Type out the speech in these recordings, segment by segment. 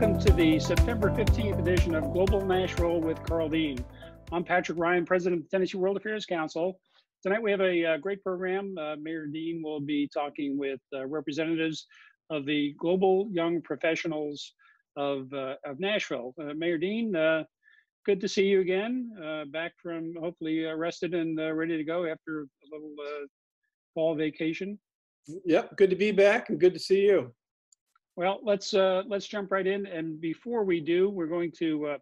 welcome to the September 15th edition of Global Nashville with Karl Dean. I'm Patrick Ryan, President of the Tennessee World Affairs Council. Tonight we have a, uh, great program. Uh, Mayor Dean will be talking with uh, representatives of the Global Young Professionals of, uh, of Nashville. Uh, Mayor Dean, good to see you again, back from hopefully rested and ready to go after a little fall vacation. Yep, good to be back and good to see you. Well, let's uh, let's jump right in. And before we do, we're going to uh,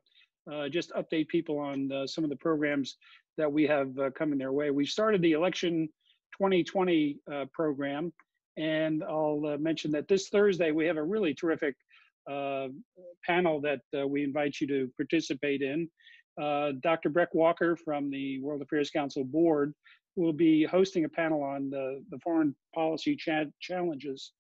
uh, just update people on uh, some of the programs that we have uh, coming their way. We started the election 2020 uh, program, and I'll mention that this Thursday we have a really terrific panel that we invite you to participate in. Dr. Breck Walker from the World Affairs Council Board will be hosting a panel on the, the foreign policy cha challenges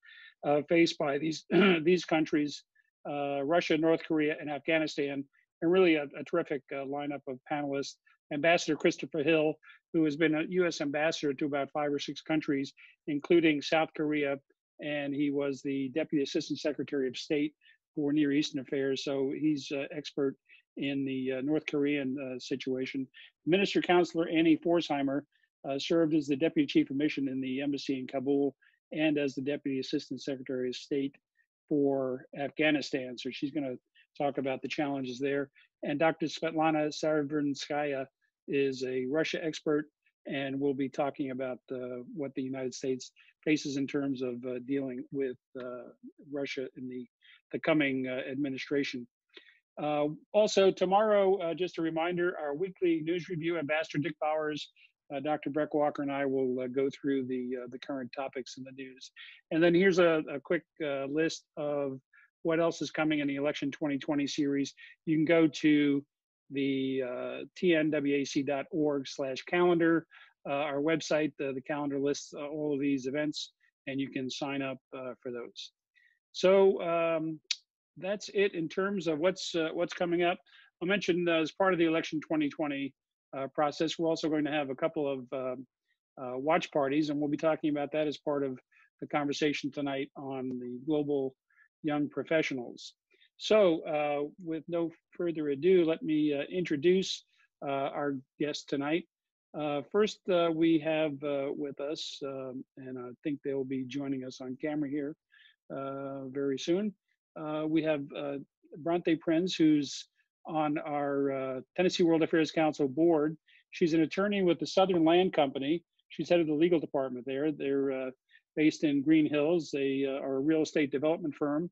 faced by these these countries, uh, Russia, North Korea, and Afghanistan, and really a, a terrific uh, lineup of panelists. Ambassador Christopher Hill, who has been a U.S. ambassador to about five or six countries, including South Korea, and he was the Deputy Assistant Secretary of State for Near Eastern Affairs. So he's uh, expert in the uh, North Korean uh, situation. Minister Counselor Annie Pforzheimer served as the Deputy Chief of Mission in the embassy in Kabul and as the Deputy Assistant Secretary of State for Afghanistan. So she's going to talk about the challenges there. And Dr. Svetlana Savranskaya is a Russia expert and we'll be talking about uh, what the United States faces in terms of uh, dealing with uh, Russia in the, the coming uh, administration. Uh, also, tomorrow, uh, just a reminder, our weekly news review, Ambassador Dick Bowers Dr. Breck Walker and I will uh, go through the uh, the current topics in the news. And then here's a, a quick uh, list of what else is coming in the Election 2020 series. You can go to the uh, tnwac.org slash calendar, uh, our website, the the calendar lists all of these events, and you can sign up for those. So um, that's it in terms of what's what's coming up. I mentioned as part of the election 2020 uh, process. We're also going to have a couple of um, uh, watch parties, and we'll be talking about that as part of the conversation tonight on the global young professionals. So, uh, with no further ado, let me uh, introduce uh, our guest tonight. Uh, first, we have with us, um, and I think they'll be joining us on camera here very soon. we have Bronte Prins, who's on our uh, Tennessee World Affairs Council board. She's an attorney with the Southern Land Company. She's head of the legal department there. They're uh, based in Green Hills. They uh, are a real estate development firm.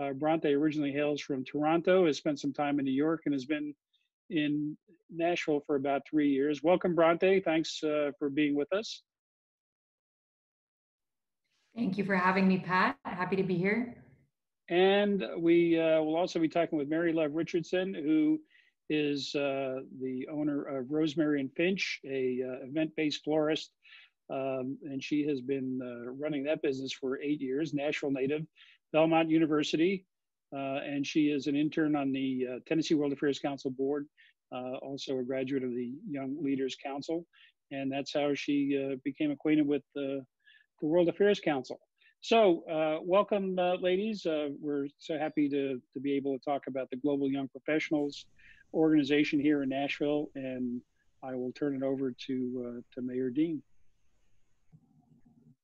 Uh, Bronte originally hails from Toronto, has spent some time in New York, and has been in Nashville for about three years. Welcome, Bronte. Thanks uh, for being with us. Thank you for having me, Pat. Happy to be here. And we uh, will also be talking with Mary Love Richardson, who is uh, the owner of Rosemary and Finch, a uh, event-based florist. Um, and she has been uh, running that business for eight years, Nashville native, Belmont University. Uh, and she is an intern on the uh, Tennessee World Affairs Council board, also a graduate of the Young Leaders Council. And that's how she became acquainted with the World Affairs Council. So, uh, welcome, uh, ladies. Uh, we're so happy to, to be able to talk about the Global Young Professionals organization here in Nashville, and I will turn it over to uh, to Mayor Dean.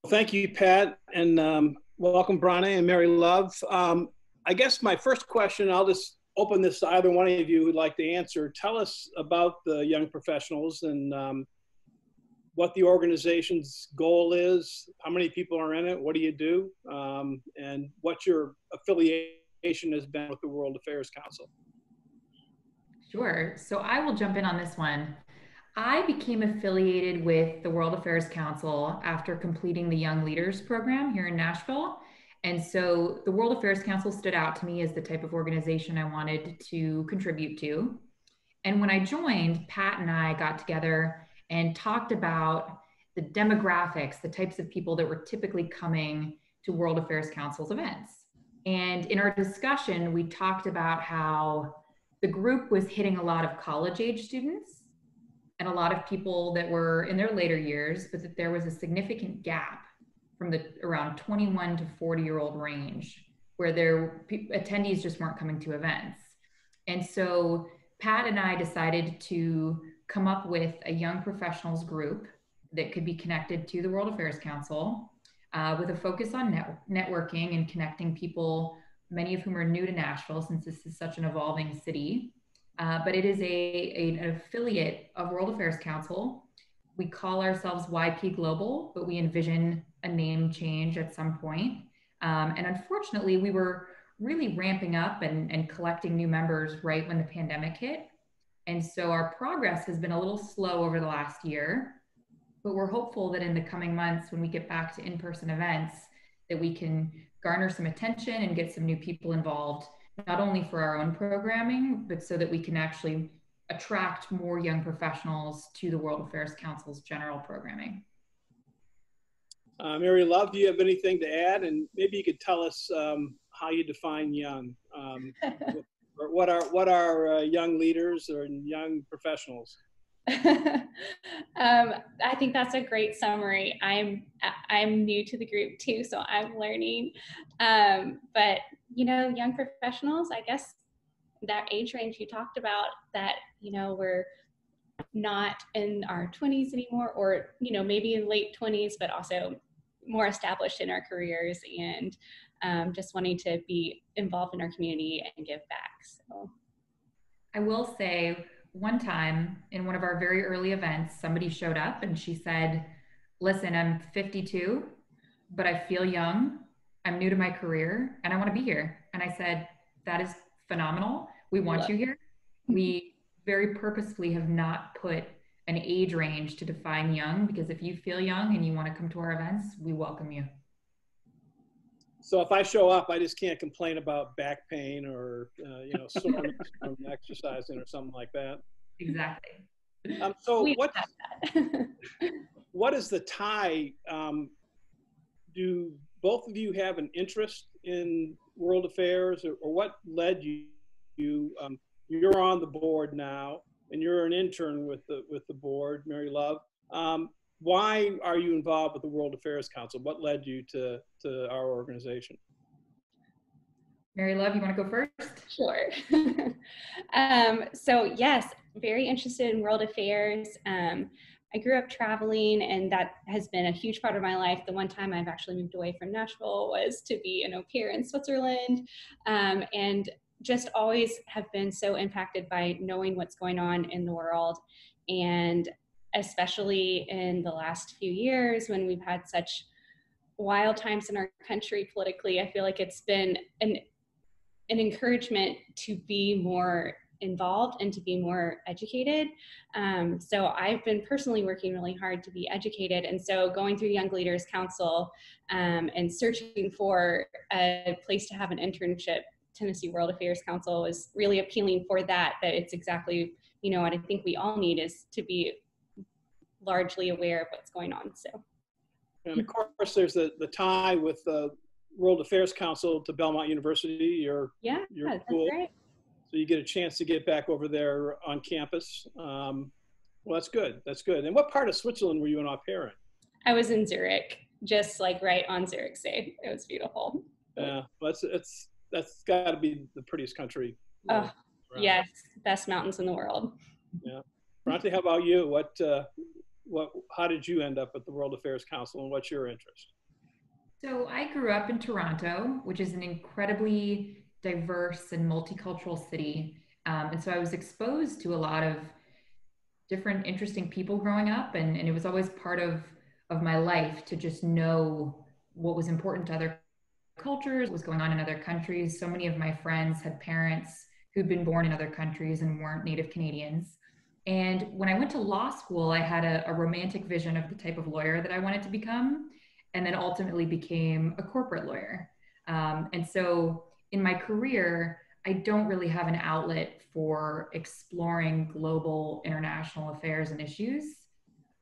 Thank you, Pat, and um, welcome, Bronte and Mary Love. Um, I guess my first question, I'll just open this to either one of you who'd like to answer. Tell us about the young professionals and um, what the organization's goal is, how many people are in it, what do you do, um, and what your affiliation has been with the World Affairs Council. Sure. So I will jump in on this one. I became affiliated with the World Affairs Council after completing the Young Leaders Program here in Nashville. And so the World Affairs Council stood out to me as the type of organization I wanted to contribute to. And when I joined, Pat and I got together and talked about the demographics, the types of people that were typically coming to World Affairs Council's events. And in our discussion, we talked about how the group was hitting a lot of college age students and a lot of people that were in their later years, but that there was a significant gap from the around 21 to 40 year old range where their attendees just weren't coming to events. And so Pat and I decided to come up with a young professionals group that could be connected to the World Affairs Council uh, with a focus on net- networking and connecting people, many of whom are new to Nashville since this is such an evolving city. Uh, but it is a, a, an affiliate of World Affairs Council. We call ourselves YP Global, but we envision a name change at some point. Um, and unfortunately, we were really ramping up and, and collecting new members right when the pandemic hit. And so our progress has been a little slow over the last year, but we're hopeful that in the coming months, when we get back to in person events, that we can garner some attention and get some new people involved, not only for our own programming, but so that we can actually attract more young professionals to the World Affairs Council's general programming. Uh, Mary Love, do you have anything to add? And maybe you could tell us um, how you define young. Um, what are what are uh, young leaders or young professionals? um, I think that's a great summary. I'm I'm new to the group too, so I'm learning. Um, but you know, young professionals, I guess that age range you talked about, that you know we're not in our 20s anymore, or you know maybe in late 20s, but also more established in our careers and um, just wanting to be involved in our community and give back. So, I will say one time in one of our very early events, somebody showed up and she said, Listen, I'm 52, but I feel young. I'm new to my career and I want to be here. And I said, That is phenomenal. We want you here. We very purposefully have not put an age range to define young because if you feel young and you want to come to our events, we welcome you. So if I show up, I just can't complain about back pain or uh, you know soreness from exercising or something like that. Exactly. Um, so what what is the tie? Um, do both of you have an interest in world affairs, or, or what led you? You um, you're on the board now, and you're an intern with the with the board, Mary Love. Why are you involved with the World Affairs Council? What led you to, to our organization? Mary Love, you want to go first? Sure. um, so, yes, very interested in world affairs. Um, I grew up traveling, and that has been a huge part of my life. The one time I've actually moved away from Nashville was to be an au pair in Switzerland, um, and just always have been so impacted by knowing what's going on in the world. And especially in the last few years when we've had such wild times in our country politically i feel like it's been an an encouragement to be more involved and to be more educated. Um, so I've been personally working really hard to be educated. And so going through Young Leaders Council um, and searching for a place to have an internship, Tennessee World Affairs Council was really appealing for that, that it's exactly, you know, what I think we all need is to be largely aware of what's going on. So, and of course, there's the, the tie with the World Affairs Council to Belmont University. Your yeah, your that's school. right. So you get a chance to get back over there on campus. Um, well, that's good. That's good. And what part of Switzerland were you an au pair in? I was in Zurich, just like right on Zurichsee. It was beautiful. Yeah, well, that's it's that's got to be the prettiest country. Oh, yes, best mountains in the world. Yeah, Bronte, how about you? What uh, what, how did you end up at the World Affairs Council and what's your interest? So I grew up in Toronto, which is an incredibly diverse and multicultural city. Um, and so I was exposed to a lot of different interesting people growing up and, and it was always part of of my life to just know what was important to other cultures what was going on in other countries so many of my friends had parents who'd been born in other countries and weren't native canadians and when I went to law school, I had a, a, romantic vision of the type of lawyer that I wanted to become, and then ultimately became a corporate lawyer. Um, and so in my career, I don't really have an outlet for exploring global international affairs and issues.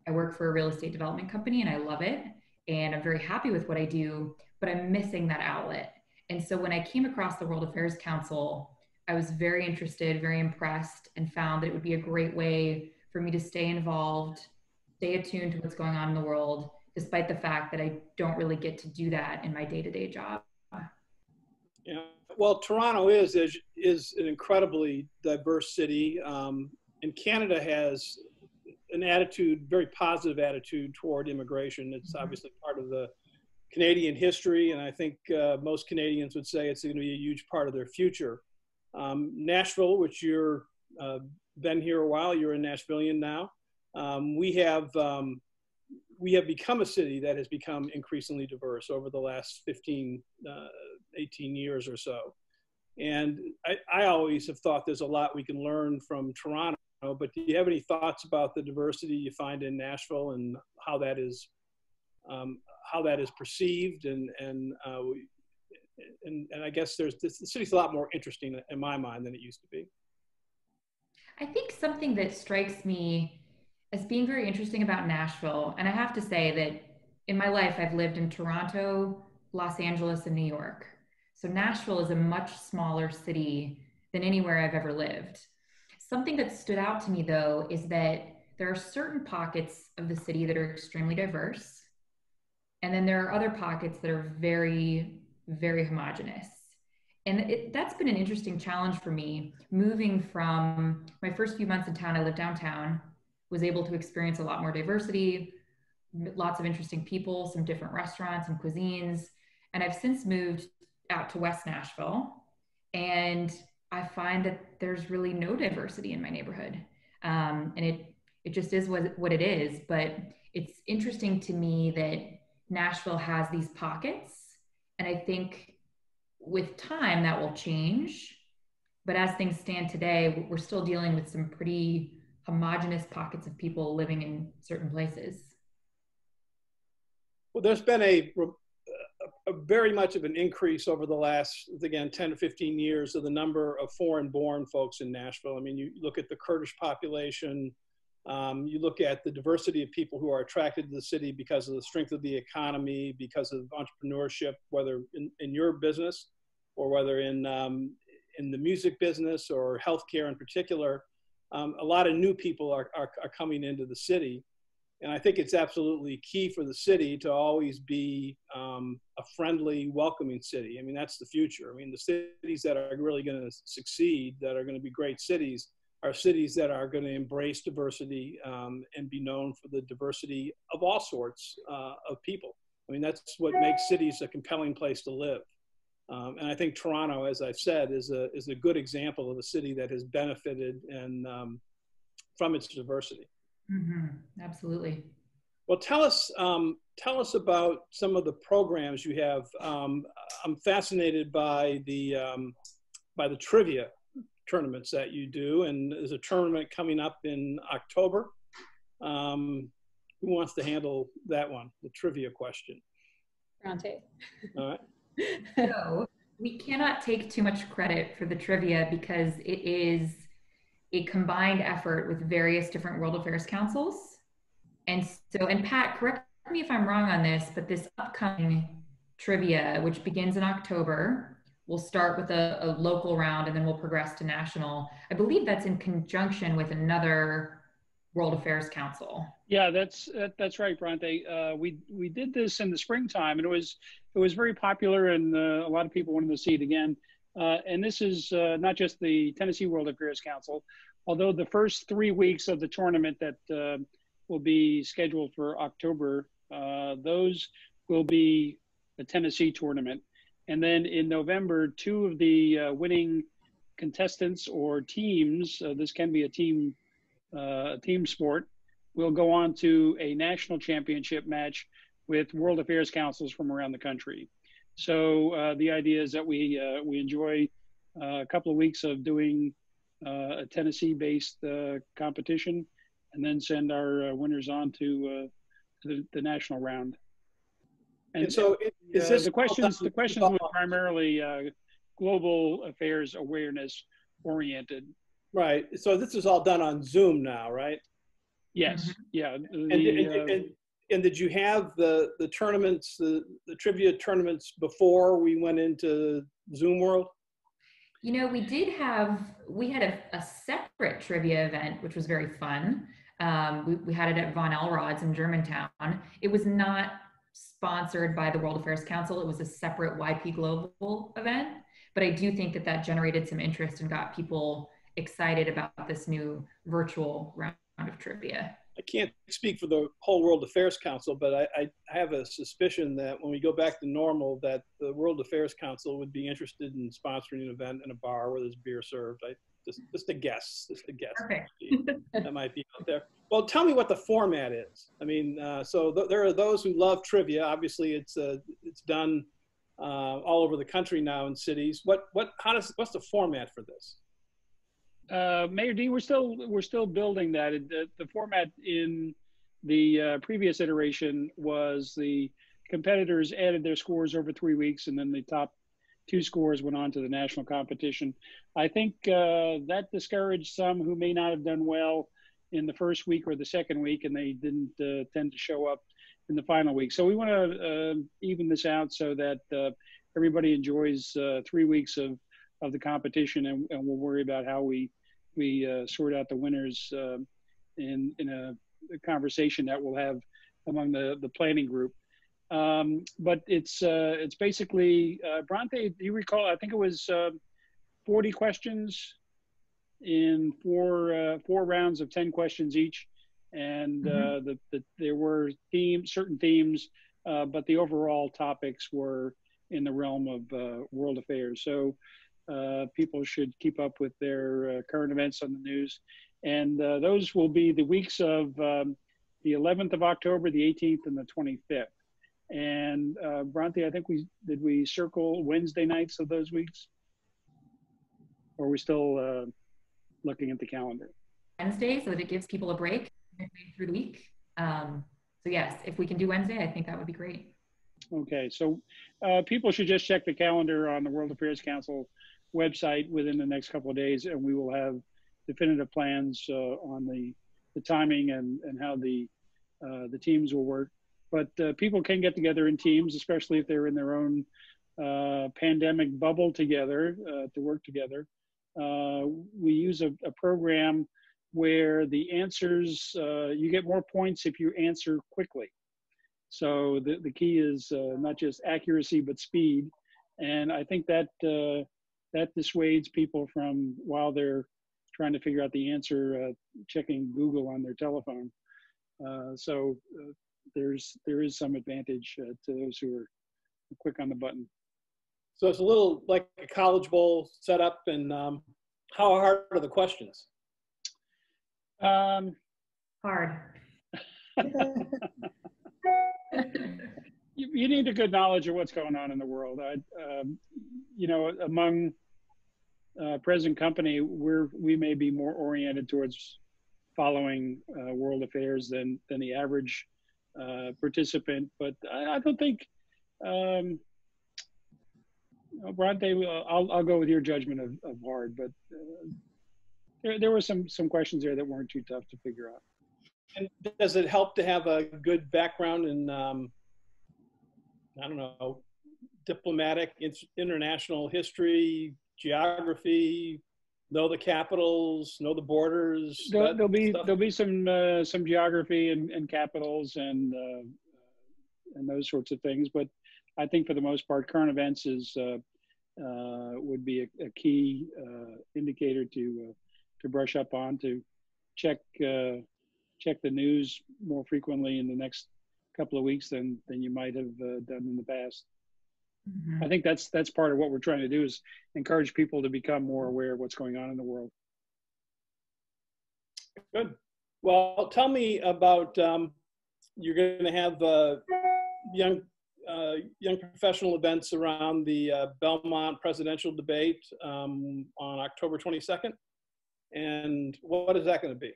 I work for a real estate development company and I love it. And I'm very happy with what I do, but I'm missing that outlet. And so when I came across the World Affairs Council, I was very interested, very impressed, and found that it would be a great way for me to stay involved, stay attuned to what's going on in the world, despite the fact that I don't really get to do that in my day to day job. Yeah, well, Toronto is is, is an incredibly diverse city, um, and Canada has an attitude, very positive attitude toward immigration. It's Mhm. obviously part of the Canadian history, and I think uh, most Canadians would say it's going to be a huge part of their future. Um, Nashville, which you're uh, been here a while, you're a Nashvilleian now. Um, we have um, we have become a city that has become increasingly diverse over the last 15, uh, 18 years or so. And I, I always have thought there's a lot we can learn from Toronto. But do you have any thoughts about the diversity you find in Nashville and how that is um, how that is perceived and and uh, and, and I guess there's this, the city's a lot more interesting in my mind than it used to be. I think something that strikes me as being very interesting about Nashville, and I have to say that in my life, I've lived in Toronto, Los Angeles, and New York. So Nashville is a much smaller city than anywhere I've ever lived. Something that stood out to me, though, is that there are certain pockets of the city that are extremely diverse. And then there are other pockets that are very, very homogenous. And it, that's been an interesting challenge for me. Moving from my first few months in town, I lived downtown, was able to experience a lot more diversity, lots of interesting people, some different restaurants and cuisines. And I've since moved out to West Nashville. And I find that there's really no diversity in my neighborhood. Um, and it, it just is what, what it is. But it's interesting to me that Nashville has these pockets. And I think with time that will change. But as things stand today, we're still dealing with some pretty homogenous pockets of people living in certain places. Well, there's been a, a, very much of an increase over the last, again, 10 to 15 years of the number of foreign born folks in Nashville. I mean, you look at the Kurdish population, um, you look at the diversity of people who are attracted to the city because of the strength of the economy, because of entrepreneurship, whether in, in your business or whether in, um, in the music business or healthcare in particular. Um, a lot of new people are, are, are, coming into the city. And I think it's absolutely key for the city to always be um, a friendly, welcoming city. I mean, that's the future. I mean, the cities that are really going to succeed, that are going to be great cities, are cities that are going to embrace diversity um, and be known for the diversity of all sorts uh, of people. I mean, that's what makes cities a compelling place to live. Um, and I think Toronto, as I've said, is a, is a good example of a city that has benefited and, um, from its diversity. Mm-hmm. Absolutely. Well, tell us, um, tell us about some of the programs you have. Um, I'm fascinated by the, um, by the trivia tournaments that you do, and there's a tournament coming up in October. Um, who wants to handle that one, the trivia question? Bronte. All right. so we cannot take too much credit for the trivia because it is a combined effort with various different World Affairs Councils. And so, and Pat, correct me if I'm wrong on this, but this upcoming trivia, which begins in October, we'll start with a, a, local round and then we'll progress to national. I believe that's in conjunction with another World Affairs Council. Yeah, that's that, that's right, Bronte. Uh, we we did this in the springtime, and it was it was very popular, and uh, a lot of people wanted to see it again. Uh, and this is uh, not just the Tennessee World Affairs Council, although the first three weeks of the tournament that uh, will be scheduled for October, uh, those will be the Tennessee tournament. And then in November, two of the uh, winning contestants or teams, uh, this can be a team, uh, team sport, will go on to a national championship match with World Affairs Councils from around the country. So uh, the idea is that we uh, we enjoy uh, a couple of weeks of doing a Tennessee-based competition, and then send our winners on to the, the national round. And, and so, it, is this the questions? The questions were primarily global affairs awareness oriented. Right. So this is all done on Zoom now, right? Yes. Mm-hmm. Yeah. The, and, and, and, and, did you have the the tournaments, the the trivia tournaments before we went into Zoom world? You know, we did have we had a, a separate trivia event, which was very fun. Um, we, we had it at Von Elrod's in Germantown. It was not sponsored by the World Affairs Council. It was a separate YP Global event. But I do think that that generated some interest and got people excited about this new virtual round of trivia. I can't speak for the whole World Affairs Council, but I, I, have a suspicion that when we go back to normal, that the World Affairs Council would be interested in sponsoring an event in a bar where there's beer served. I just just a guess, just a guess. Perfect. that might be out there. Well, tell me what the format is. I mean, uh, so th there are those who love trivia. Obviously, it's uh, it's done uh, all over the country now in cities. What what how does what's the format for this? Uh, Mayor D, we're still we're still building that. The, the format in the uh, previous iteration was the competitors added their scores over three weeks, and then the top two scores went on to the national competition. I think uh, that discouraged some who may not have done well in the first week or the second week, and they didn't uh, tend to show up in the final week. So we want to uh, even this out so that uh, everybody enjoys three weeks of of the competition, and, and we'll worry about how we we uh, sort out the winners uh, in in a, a, conversation that we'll have among the the planning group. Um, but it's uh, it's basically uh, Bronte. Do you recall? I think it was uh, 40 questions in four uh, four rounds of 10 questions each, and mm-hmm. the, the, there were themes, certain themes, but the overall topics were in the realm of world affairs. So uh, people should keep up with their uh, current events on the news. And uh, those will be the weeks of um, the 11th of October, the 18th, and the 25th. And uh, Bronte, I think we did we circle Wednesday nights of those weeks, or are we still uh, looking at the calendar? Wednesday, so that it gives people a break through the week. Um, so yes, if we can do Wednesday, I think that would be great. Okay, so uh, people should just check the calendar on the World Affairs Council website within the next couple of days, and we will have definitive plans uh, on the, the timing and, and how the, uh, the teams will work. But uh, people can get together in teams, especially if they're in their own uh, pandemic bubble together uh, to work together. Uh, we use a, a, program where the answers, you get more points if you answer quickly. So the, the key is not just accuracy, but speed. And I think that that dissuades people from while they're trying to figure out the answer, uh, checking Google on their telephone. Uh, so uh, there's there is some advantage uh, to those who are quick on the button. So it's a little like a college bowl setup, and um, how hard are the questions? Um, hard. you, you, need a good knowledge of what's going on in the world. I, um, you know, among uh, present company, we're we may be more oriented towards following uh, world affairs than than the average uh, participant. But I, I don't think. Um, Bronte, I'll I'll go with your judgment of, of hard, but uh, there there were some some questions there that weren't too tough to figure out. And does it help to have a good background in um, I don't know diplomatic international history, geography, know the capitals, know the borders. There'll, there'll be stuff. there'll be some uh, some geography and, and capitals and uh, and those sorts of things. But I think for the most part, current events is uh, uh would be a, a key uh, indicator to uh, to brush up on to check check the news more frequently in the next couple of weeks than than you might have done in the past. Mm-hmm. I think that's that's part of what we're trying to do is encourage people to become more aware of what's going on in the world. Good. Well, tell me about um, you're going to have uh, young uh, young professional events around the uh, Belmont presidential debate um, on October 22nd, and what is that going to be?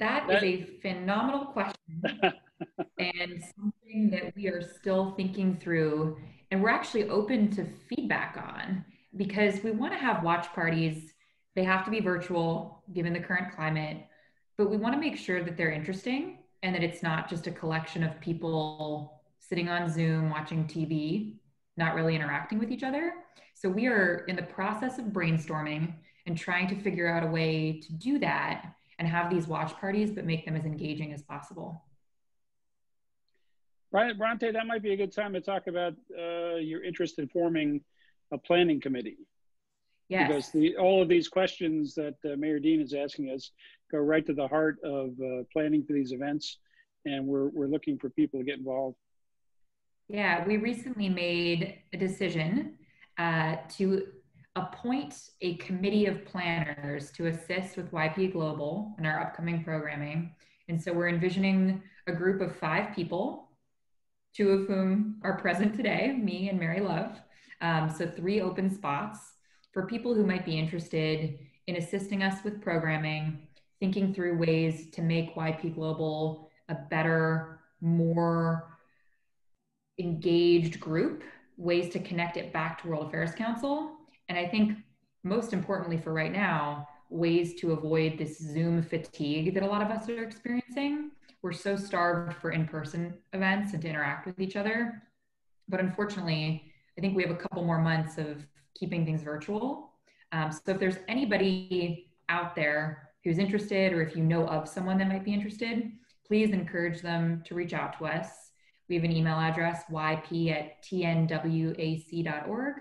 that, that is a phenomenal question. and something that we are still thinking through and we're actually open to feedback on because we want to have watch parties. They have to be virtual given the current climate but we want to make sure that they're interesting and that it's not just a collection of people sitting on zoom watching tv not really interacting with each other. So we are in the process of brainstorming and trying to figure out a way to do that and have these watch parties but make them as engaging as possible Brian, Bronte, that might be a good time to talk about uh, your interest in forming a planning committee. Yes. Because the, all of these questions that uh, Mayor Dean is asking us go right to the heart of uh, planning for these events, and we're, we're looking for people to get involved. Yeah, we recently made a decision uh, to appoint a committee of planners to assist with YP Global and our upcoming programming. And so we're envisioning a group of five people, two of whom are present today, me and Mary Love. Um, so three open spots for people who might be interested in assisting us with programming, thinking through ways to make YP Global a better, more engaged group, ways to connect it back to World Affairs Council. And I think most importantly for right now, ways to avoid this Zoom fatigue that a lot of us are experiencing. We're so starved for in person events and to interact with each other. But unfortunately, I think we have a couple more months of keeping things virtual. Um, so if there's anybody out there who's interested, or if you know of someone that might be interested, please encourage them to reach out to us. We have an email address, yp at tnwac.org.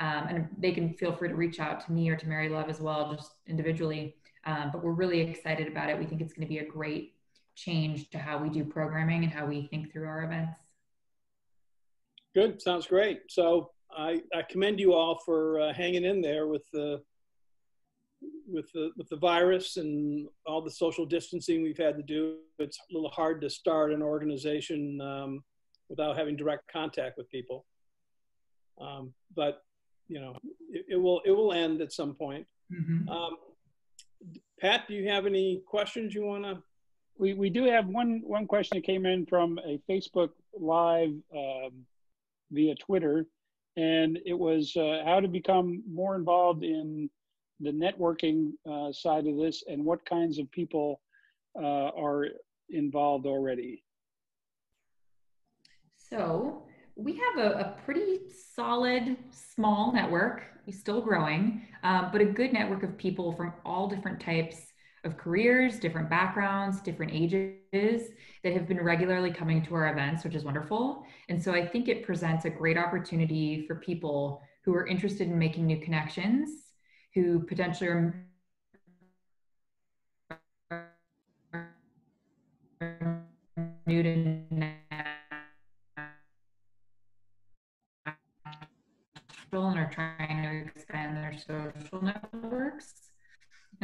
Um, and they can feel free to reach out to me or to Mary Love as well, just individually. Um, but we're really excited about it. We think it's going to be a great change to how we do programming and how we think through our events. Good, sounds great. So I, I commend you all for uh, hanging in there with the with the with the virus and all the social distancing we've had to do. It's a little hard to start an organization um, without having direct contact with people. Um, but you know, it, it, will it will end at some point. Mm-hmm. Um, Pat, do you have any questions you want to? We we do have one one question that came in from a Facebook Live um, via Twitter, and it was uh, how to become more involved in the networking uh, side of this, and what kinds of people uh, are involved already. So we have a, a, pretty solid small network. We're still growing um, but a good network of people from all different types of careers different backgrounds different ages that have been regularly coming to our events which is wonderful. And so i think it presents a great opportunity for people who are interested in making new connections who potentially are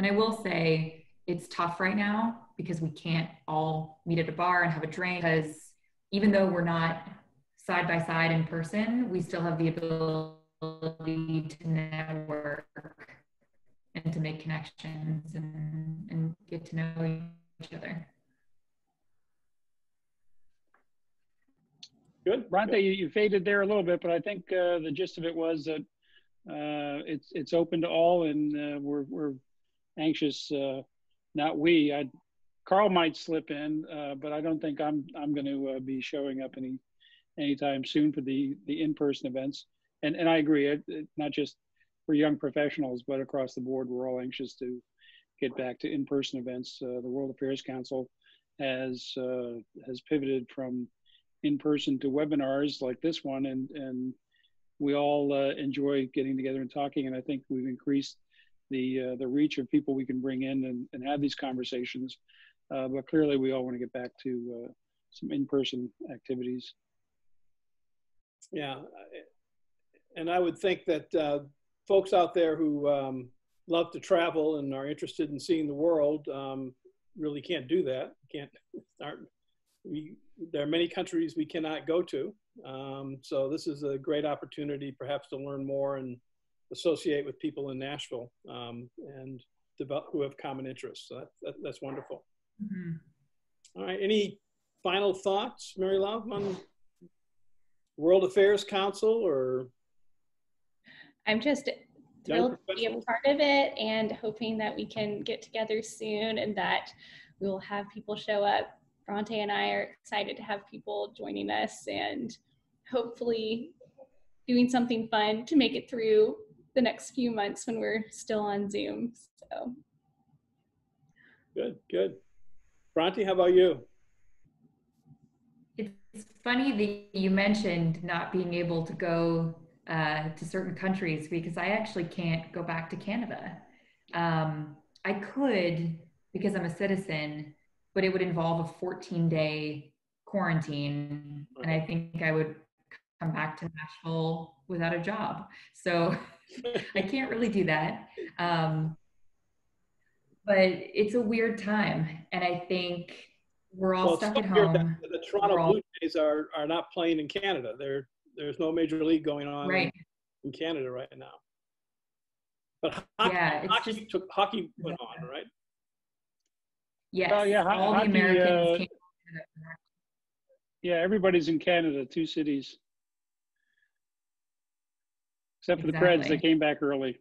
I will say it's tough right now because we can't all meet at a bar and have a drink because even though we're not side by side in person, we still have the ability to network and to make connections and, and get to know each other. Good. Bronte, you, you, faded there a little bit, but I think uh, the gist of it was that uh, it's it's open to all, and uh, we're we're anxious. Uh, not we. I, Karl might slip in, uh, but I don't think I'm I'm going to uh, be showing up any anytime soon for the the in person events. And and I agree. It, it, not just for young professionals, but across the board, we're all anxious to get back to in person events. Uh, the World Affairs Council has has pivoted from in person to webinars like this one, and and we all uh, enjoy getting together and talking. And I think we've increased the uh, the reach of people we can bring in and, and have these conversations. Uh, but clearly, we all want to get back to uh, some in person activities. Yeah, and I would think that uh, folks out there who um, love to travel and are interested in seeing the world um, really can't do that. Can't aren't we there are many countries we cannot go to. Um, so this is a great opportunity perhaps to learn more and associate with people in Nashville um, and develop who have common interests. So that, that, that's wonderful. Mm-hmm. All right. Any final thoughts, Mary Love, on World Affairs Council or? I'm just thrilled to be a part of it and hoping that we can get together soon and that we will have people show up Bronte and I are excited to have people joining us and hopefully doing something fun to make it through the next few months when we're still on Zoom. So good, good. Bronte, how about you? It's funny that you mentioned not being able to go uh, to certain countries because I actually can't go back to Canada. Um, I could because I'm a citizen, but it would involve a 14 day quarantine. And I think I would come back to Nashville without a job. So I can't really do that. Um, but it's a weird time. And I think we're all Well, stuck it's at not that home. The Toronto all- Blue Jays are, are not playing in Canada. There, there's no major league going on Right. in Canada right now. But hockey, Yeah, it's hockey just- took, hockey went on, right? Yes. Oh, yeah, ho- all the Americans uh, came. Yeah, everybody's in Canada, two cities. Except for the Preds, they came back early.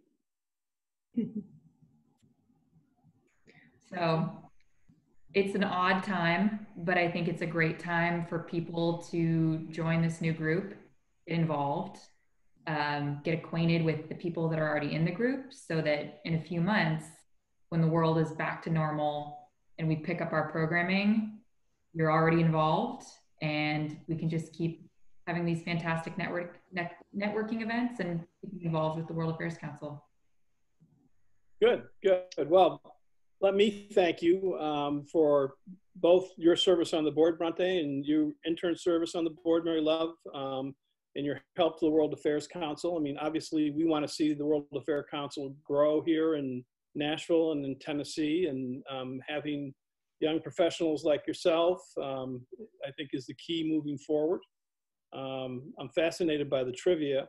So it's an odd time, but I think it's a great time for people to join this new group, get involved, um, get acquainted with the people that are already in the group so that in a few months, when the world is back to normal and we pick up our programming, you're already involved and we can just keep having these fantastic network net, networking events and keeping involved with the World Affairs Council. Good, good. Well, let me thank you um, for both your service on the board, Bronte, and your intern service on the board, Mary Love, um, and your help to the World Affairs Council. I mean, obviously, we want to see the World Affairs Council grow here in Nashville and in Tennessee, and um, having young professionals like yourself, um, I think, is the key moving forward. Um, I'm fascinated by the trivia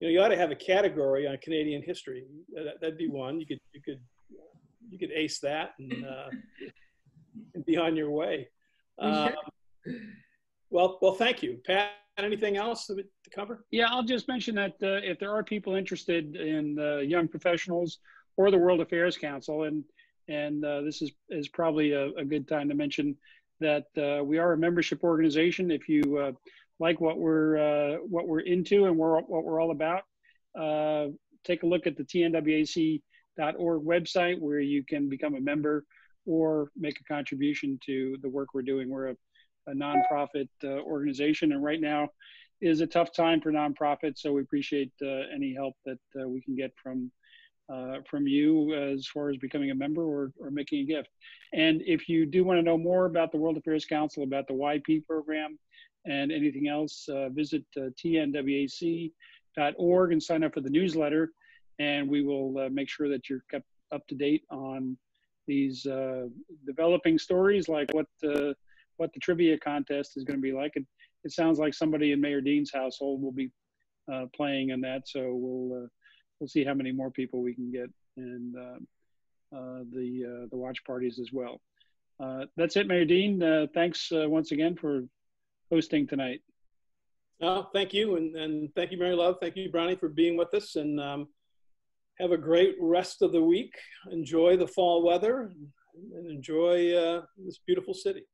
you know, you ought to have a category on Canadian history. That, that'd be one. You could, you could, you could ace that and, uh, and be on your way. Um, well, well, thank you, Pat. Anything else to, to cover? Yeah, I'll just mention that uh, if there are people interested in uh, young professionals or the World Affairs Council, and and uh, this is is probably a, a good time to mention that uh, we are a membership organization. If you uh, like what we're uh, what we're into and we're, what we're all about, uh, take a look at the tnwac.org website where you can become a member or make a contribution to the work we're doing. We're a, a nonprofit uh, organization, and right now is a tough time for nonprofits. So we appreciate uh, any help that uh, we can get from uh, from you as far as becoming a member or, or making a gift. And if you do want to know more about the World Affairs Council, about the YP program, and anything else, uh, visit uh, tnwac.org and sign up for the newsletter. And we will uh, make sure that you're kept up to date on these uh, developing stories, like what the what the trivia contest is going to be like. It, it sounds like somebody in Mayor Dean's household will be uh, playing in that, so we'll uh, we'll see how many more people we can get and uh, uh, the uh, the watch parties as well. Uh, that's it, Mayor Dean. Uh, thanks uh, once again for hosting tonight. No, thank you, and, and thank you, Mary Love. Thank you, Bronte, for being with us, and um, have a great rest of the week. Enjoy the fall weather, and enjoy uh, this beautiful city.